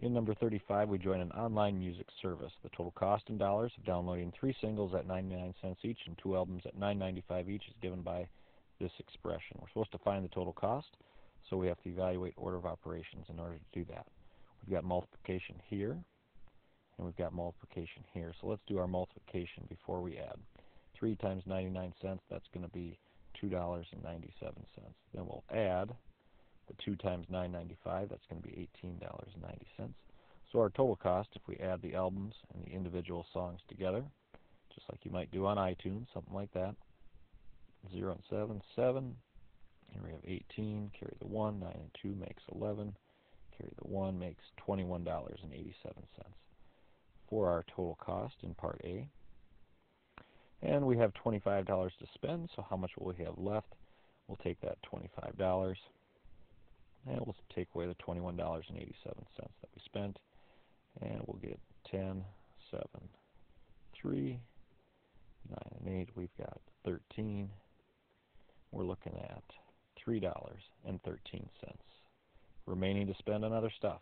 In number 35, we join an online music service. The total cost in dollars of downloading three singles at 99 cents each and two albums at 9.95 each is given by this expression. We're supposed to find the total cost, so we have to evaluate order of operations in order to do that. We've got multiplication here, and we've got multiplication here. So let's do our multiplication before we add. 3 times 99 cents, that's going to be $2.97. Then we'll add the 2 times 9.95, that's going to be $18.90. So our total cost, if we add the albums and the individual songs together, just like you might do on iTunes, something like that, 0 and 7, 7. Here we have 18, carry the 1, 9 and 2 makes 11, carry the 1 makes $21.87 for our total cost in Part A. And we have $25 to spend, so how much will we have left? We'll take that $25 and we'll take away the $21.87 that we spent and we'll get 10, 7, 3, 9 and 8. We've got 13. We're looking at $3.13 remaining to spend on other stuff.